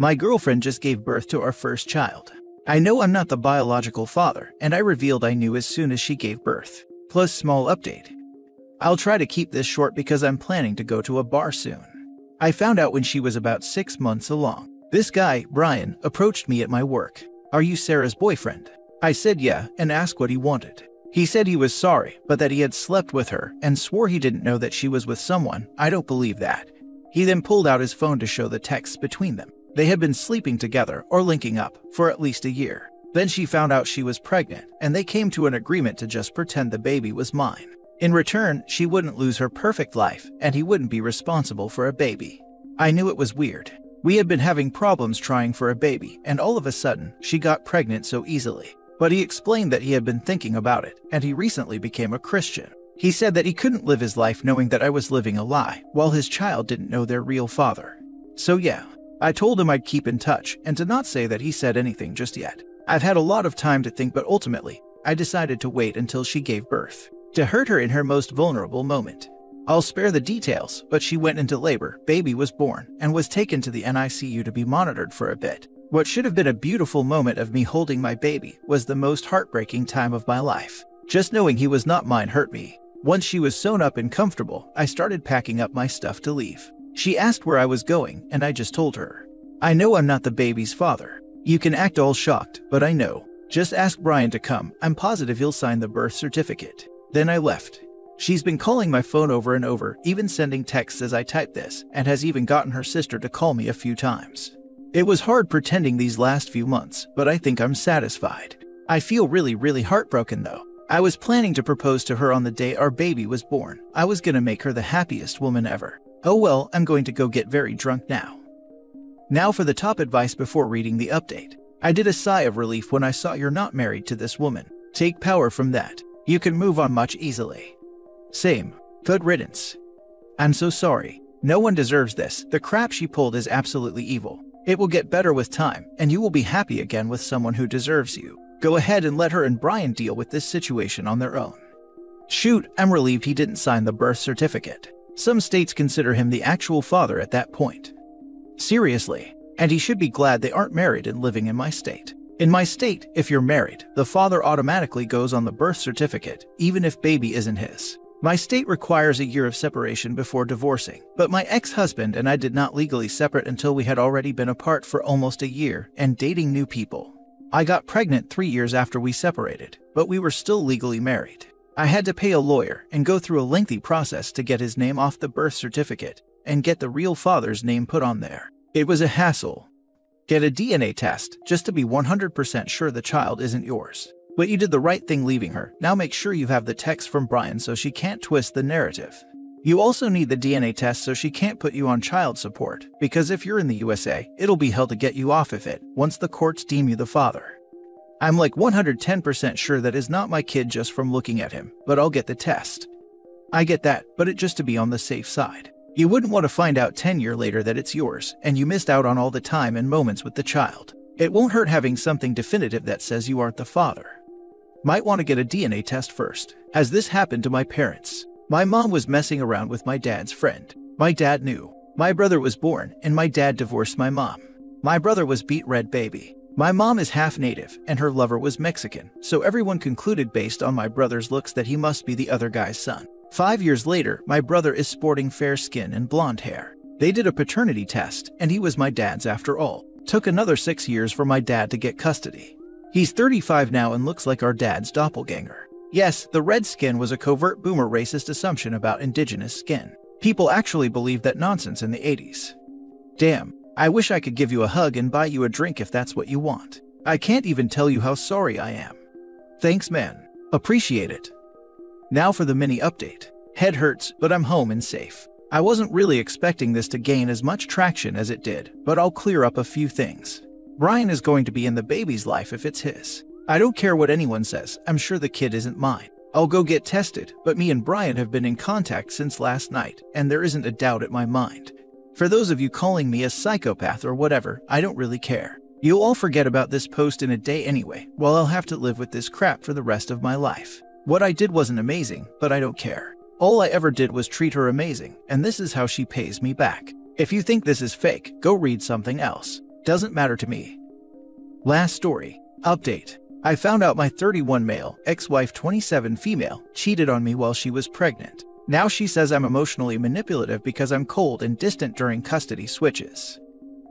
My girlfriend just gave birth to our first child. I know I'm not the biological father, and I revealed I knew as soon as she gave birth. Plus, small update. I'll try to keep this short because I'm planning to go to a bar soon. I found out when she was about six months along. This guy, Brian, approached me at my work. Are you Sarah's boyfriend? I said yeah and asked what he wanted. He said he was sorry, but that he had slept with her and swore he didn't know that she was with someone. I don't believe that. He then pulled out his phone to show the texts between them. They had been sleeping together or linking up for at least a year. Then she found out she was pregnant, and they came to an agreement to just pretend the baby was mine. In return, she wouldn't lose her perfect life, and he wouldn't be responsible for a baby. I knew it was weird. We had been having problems trying for a baby, and all of a sudden, she got pregnant so easily. But he explained that he had been thinking about it, and he recently became a Christian. He said that he couldn't live his life knowing that I was living a lie, while his child didn't know their real father. So, yeah, I told him I'd keep in touch and to not say that he said anything just yet. I've had a lot of time to think, but ultimately, I decided to wait until she gave birth, to hurt her in her most vulnerable moment. I'll spare the details, but she went into labor, baby was born, and was taken to the NICU to be monitored for a bit. What should have been a beautiful moment of me holding my baby was the most heartbreaking time of my life. Just knowing he was not mine hurt me. Once she was sewn up and comfortable, I started packing up my stuff to leave. She asked where I was going, and I just told her. I know I'm not the baby's father. You can act all shocked, but I know. Just ask Brian to come. I'm positive he'll sign the birth certificate. Then I left. She's been calling my phone over and over, even sending texts as I type this, and has even gotten her sister to call me a few times. It was hard pretending these last few months, but I think I'm satisfied. I feel really, really heartbroken though. I was planning to propose to her on the day our baby was born. I was gonna make her the happiest woman ever. Oh well, I'm going to go get very drunk now. Now for the top advice before reading the update. I did a sigh of relief when I saw you're not married to this woman. Take power from that. You can move on much easily. Same. Good riddance. I'm so sorry. No one deserves this. The crap she pulled is absolutely evil. It will get better with time, and you will be happy again with someone who deserves you. Go ahead and let her and Brian deal with this situation on their own. Shoot, I'm relieved he didn't sign the birth certificate. Some states consider him the actual father at that point. Seriously, and he should be glad they aren't married and living in my state. In my state, if you're married, the father automatically goes on the birth certificate, even if baby isn't his. My state requires a year of separation before divorcing, but my ex husband and I did not legally separate until we had already been apart for almost a year and dating new people. I got pregnant three years after we separated, but we were still legally married. I had to pay a lawyer and go through a lengthy process to get his name off the birth certificate and get the real father's name put on there. It was a hassle. Get a DNA test just to be 100% sure the child isn't yours. But you did the right thing leaving her. Now make sure you have the text from Brian so she can't twist the narrative. You also need the DNA test so she can't put you on child support, because if you're in the USA, it'll be hell to get you off of it once the courts deem you the father. I'm like 110% sure that is not my kid just from looking at him, but I'll get the test. I get that, but it just to be on the safe side. You wouldn't want to find out 10 years later that it's yours, and you missed out on all the time and moments with the child. It won't hurt having something definitive that says you aren't the father. Might want to get a DNA test first, as this happened to my parents. My mom was messing around with my dad's friend. My dad knew. My brother was born, and my dad divorced my mom. My brother was beet red baby. My mom is half native, and her lover was Mexican, so everyone concluded based on my brother's looks that he must be the other guy's son. Five years later, my brother is sporting fair skin and blonde hair. They did a paternity test, and he was my dad's after all. Took another six years for my dad to get custody. He's 35 now and looks like our dad's doppelganger. Yes, the red skin was a covert boomer racist assumption about indigenous skin. People actually believed that nonsense in the 80s. Damn, I wish I could give you a hug and buy you a drink if that's what you want. I can't even tell you how sorry I am. Thanks, man. Appreciate it. Now for the mini update. Head hurts, but I'm home and safe. I wasn't really expecting this to gain as much traction as it did, but I'll clear up a few things. Brian is going to be in the baby's life if it's his. I don't care what anyone says, I'm sure the kid isn't mine. I'll go get tested, but me and Brian have been in contact since last night, and there isn't a doubt at my mind. For those of you calling me a psychopath or whatever, I don't really care. You'll all forget about this post in a day anyway, while I'll have to live with this crap for the rest of my life. What I did wasn't amazing, but I don't care. All I ever did was treat her amazing, and this is how she pays me back. If you think this is fake, go read something else. Doesn't matter to me. Last story. Update. I found out my 31 male, ex wife 27 female, cheated on me while she was pregnant. Now she says I'm emotionally manipulative because I'm cold and distant during custody switches.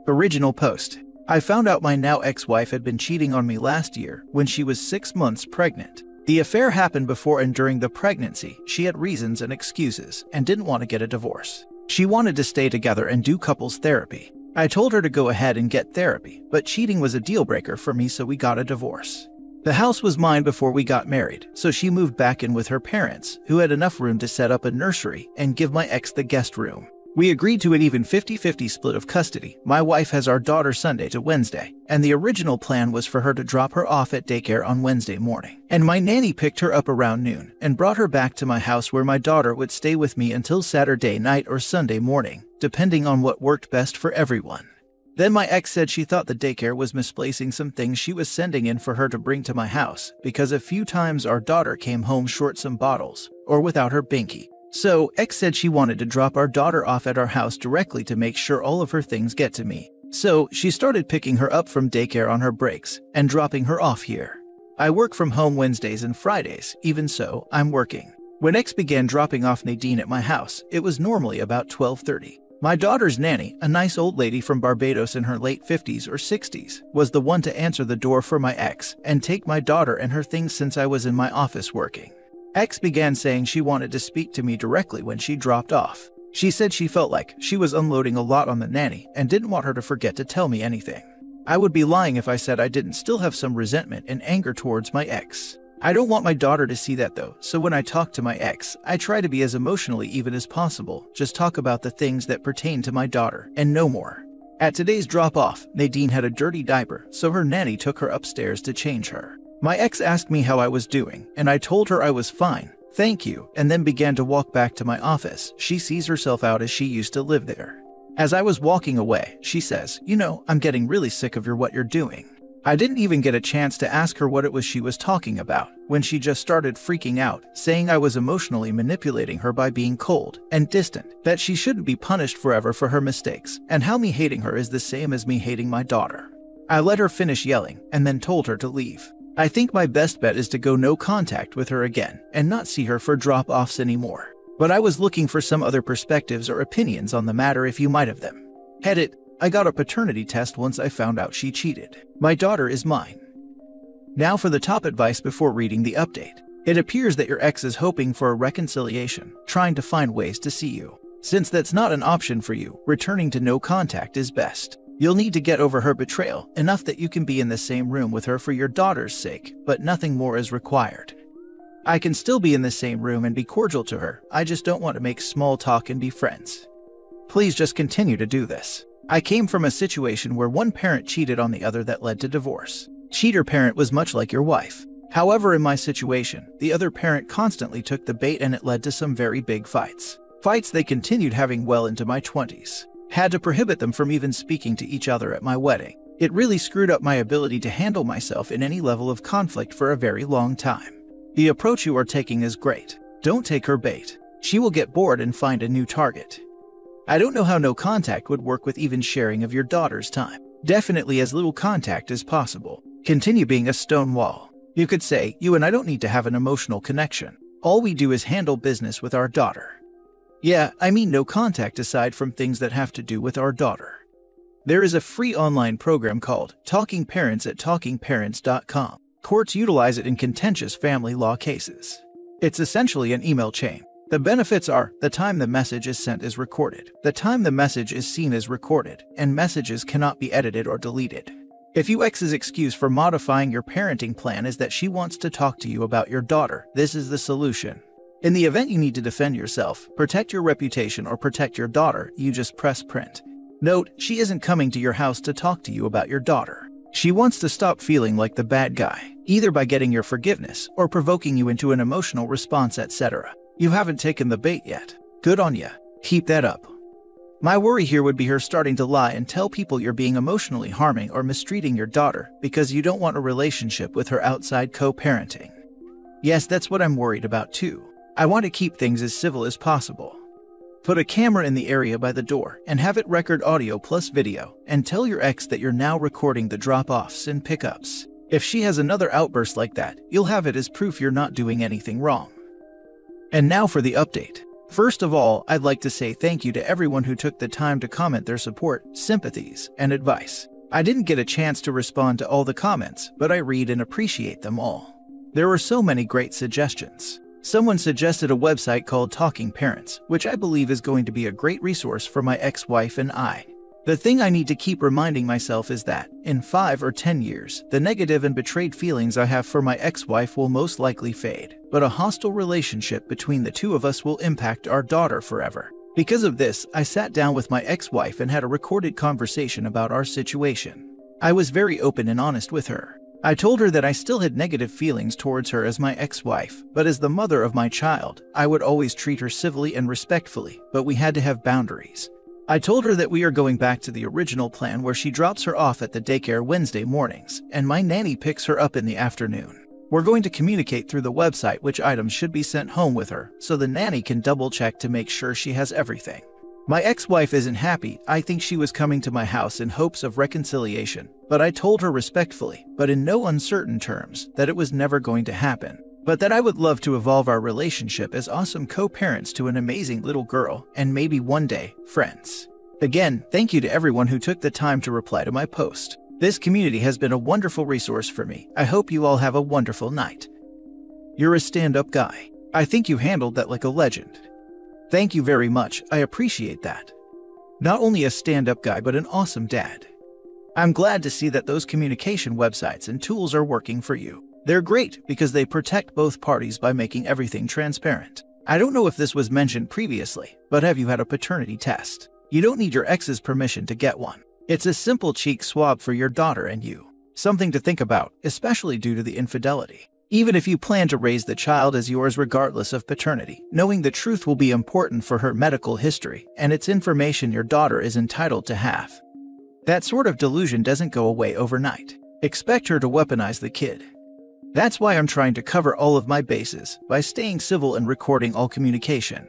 Original post. I found out my now ex wife had been cheating on me last year when she was six months pregnant. The affair happened before and during the pregnancy. She had reasons and excuses and didn't want to get a divorce. She wanted to stay together and do couples therapy. I told her to go ahead and get therapy, but cheating was a deal breaker for me, so we got a divorce. The house was mine before we got married, so she moved back in with her parents, who had enough room to set up a nursery and give my ex the guest room. We agreed to an even 50 50 split of custody. My wife has our daughter Sunday to Wednesday, and the original plan was for her to drop her off at daycare on Wednesday morning. And my nanny picked her up around noon and brought her back to my house where my daughter would stay with me until Saturday night or Sunday morning, depending on what worked best for everyone. Then my ex said she thought the daycare was misplacing some things she was sending in for her to bring to my house because a few times our daughter came home short some bottles or without her binky. So, ex said she wanted to drop our daughter off at our house directly to make sure all of her things get to me. So, she started picking her up from daycare on her breaks and dropping her off here. I work from home Wednesdays and Fridays, even so, I'm working. When ex began dropping off Nadine at my house, it was normally about 12:30. My daughter's nanny, a nice old lady from Barbados in her late 50s or 60s, was the one to answer the door for my ex and take my daughter and her things since I was in my office working. X began saying she wanted to speak to me directly when she dropped off. She said she felt like she was unloading a lot on the nanny and didn't want her to forget to tell me anything. I would be lying if I said I didn't still have some resentment and anger towards my ex. I don't want my daughter to see that though, so when I talk to my ex, I try to be as emotionally even as possible, just talk about the things that pertain to my daughter, and no more. At today's drop off, Nadine had a dirty diaper, so her nanny took her upstairs to change her. My ex asked me how I was doing, and I told her I was fine, thank you, and then began to walk back to my office. She sees herself out as she used to live there. As I was walking away, she says, You know, I'm getting really sick of your what you're doing. I didn't even get a chance to ask her what it was she was talking about when she just started freaking out, saying I was emotionally manipulating her by being cold and distant, that she shouldn't be punished forever for her mistakes, and how me hating her is the same as me hating my daughter. I let her finish yelling and then told her to leave. I think my best bet is to go no contact with her again and not see her for drop offs anymore. But I was looking for some other perspectives or opinions on the matter if you might have them. Head it, I got a paternity test once I found out she cheated. My daughter is mine. Now for the top advice before reading the update. It appears that your ex is hoping for a reconciliation, trying to find ways to see you. Since that's not an option for you, returning to no contact is best. You'll need to get over her betrayal, enough that you can be in the same room with her for your daughter's sake, but nothing more is required. I can still be in the same room and be cordial to her, I just don't want to make small talk and be friends. Please just continue to do this. I came from a situation where one parent cheated on the other that led to divorce. Cheater parent was much like your wife. However, in my situation, the other parent constantly took the bait and it led to some very big fights. Fights they continued having well into my 20s had to prohibit them from even speaking to each other at my wedding. It really screwed up my ability to handle myself in any level of conflict for a very long time. The approach you are taking is great. Don't take her bait. She will get bored and find a new target. I don't know how no contact would work with even sharing of your daughter's time. Definitely as little contact as possible. Continue being a stone wall. You could say, You and I don't need to have an emotional connection. All we do is handle business with our daughter. Yeah, I mean no contact aside from things that have to do with our daughter. There is a free online program called Talking Parents at TalkingParents.com. Courts utilize it in contentious family law cases. It's essentially an email chain. The benefits are the time the message is sent is recorded, the time the message is seen is recorded, and messages cannot be edited or deleted. If UX's excuse for modifying your parenting plan is that she wants to talk to you about your daughter, this is the solution. In the event you need to defend yourself, protect your reputation, or protect your daughter, you just press print. Note, she isn't coming to your house to talk to you about your daughter. She wants to stop feeling like the bad guy, either by getting your forgiveness or provoking you into an emotional response, etc. You haven't taken the bait yet. Good on ya. Keep that up. My worry here would be her starting to lie and tell people you're being emotionally harming or mistreating your daughter because you don't want a relationship with her outside co parenting. Yes, that's what I'm worried about too. I want to keep things as civil as possible. Put a camera in the area by the door and have it record audio plus video, and tell your ex that you're now recording the drop offs and pickups. If she has another outburst like that, you'll have it as proof you're not doing anything wrong. And now for the update. First of all, I'd like to say thank you to everyone who took the time to comment their support, sympathies, and advice. I didn't get a chance to respond to all the comments, but I read and appreciate them all. There were so many great suggestions. Someone suggested a website called Talking Parents, which I believe is going to be a great resource for my ex wife and I. The thing I need to keep reminding myself is that, in 5 or 10 years, the negative and betrayed feelings I have for my ex wife will most likely fade, but a hostile relationship between the two of us will impact our daughter forever. Because of this, I sat down with my ex wife and had a recorded conversation about our situation. I was very open and honest with her. I told her that I still had negative feelings towards her as my ex wife, but as the mother of my child, I would always treat her civilly and respectfully, but we had to have boundaries. I told her that we are going back to the original plan where she drops her off at the daycare Wednesday mornings, and my nanny picks her up in the afternoon. We're going to communicate through the website which items should be sent home with her, so the nanny can double check to make sure she has everything. My ex wife isn't happy. I think she was coming to my house in hopes of reconciliation, but I told her respectfully, but in no uncertain terms, that it was never going to happen. But that I would love to evolve our relationship as awesome co parents to an amazing little girl, and maybe one day, friends. Again, thank you to everyone who took the time to reply to my post. This community has been a wonderful resource for me. I hope you all have a wonderful night. You're a stand up guy. I think you handled that like a legend. Thank you very much, I appreciate that. Not only a stand up guy, but an awesome dad. I'm glad to see that those communication websites and tools are working for you. They're great because they protect both parties by making everything transparent. I don't know if this was mentioned previously, but have you had a paternity test? You don't need your ex's permission to get one. It's a simple cheek swab for your daughter and you. Something to think about, especially due to the infidelity. Even if you plan to raise the child as yours regardless of paternity, knowing the truth will be important for her medical history, and it's information your daughter is entitled to have. That sort of delusion doesn't go away overnight. Expect her to weaponize the kid. That's why I'm trying to cover all of my bases by staying civil and recording all communication.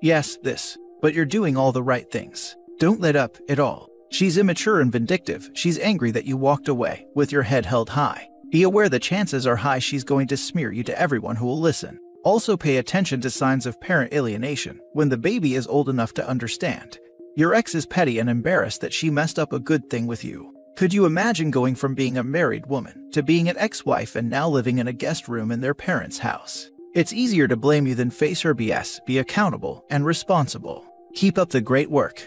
Yes, this, but you're doing all the right things. Don't let up at all. She's immature and vindictive. She's angry that you walked away with your head held high. Be aware the chances are high she's going to smear you to everyone who will listen. Also, pay attention to signs of parent alienation when the baby is old enough to understand. Your ex is petty and embarrassed that she messed up a good thing with you. Could you imagine going from being a married woman to being an ex wife and now living in a guest room in their parents' house? It's easier to blame you than face her BS, be accountable and responsible. Keep up the great work.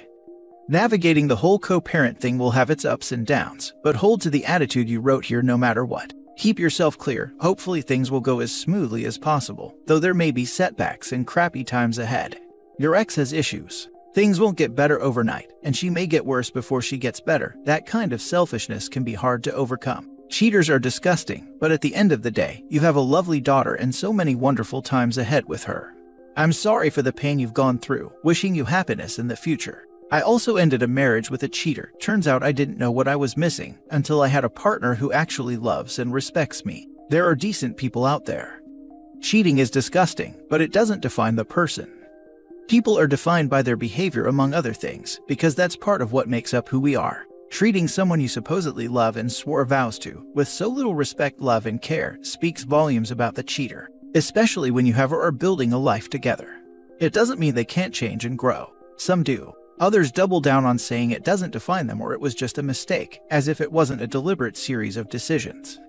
Navigating the whole co parent thing will have its ups and downs, but hold to the attitude you wrote here no matter what. Keep yourself clear. Hopefully, things will go as smoothly as possible, though there may be setbacks and crappy times ahead. Your ex has issues. Things won't get better overnight, and she may get worse before she gets better. That kind of selfishness can be hard to overcome. Cheaters are disgusting, but at the end of the day, you have a lovely daughter and so many wonderful times ahead with her. I'm sorry for the pain you've gone through, wishing you happiness in the future. I also ended a marriage with a cheater. Turns out I didn't know what I was missing until I had a partner who actually loves and respects me. There are decent people out there. Cheating is disgusting, but it doesn't define the person. People are defined by their behavior, among other things, because that's part of what makes up who we are. Treating someone you supposedly love and swore vows to with so little respect, love, and care speaks volumes about the cheater, especially when you have or are building a life together. It doesn't mean they can't change and grow. Some do, Others double down on saying it doesn't define them or it was just a mistake, as if it wasn't a deliberate series of decisions.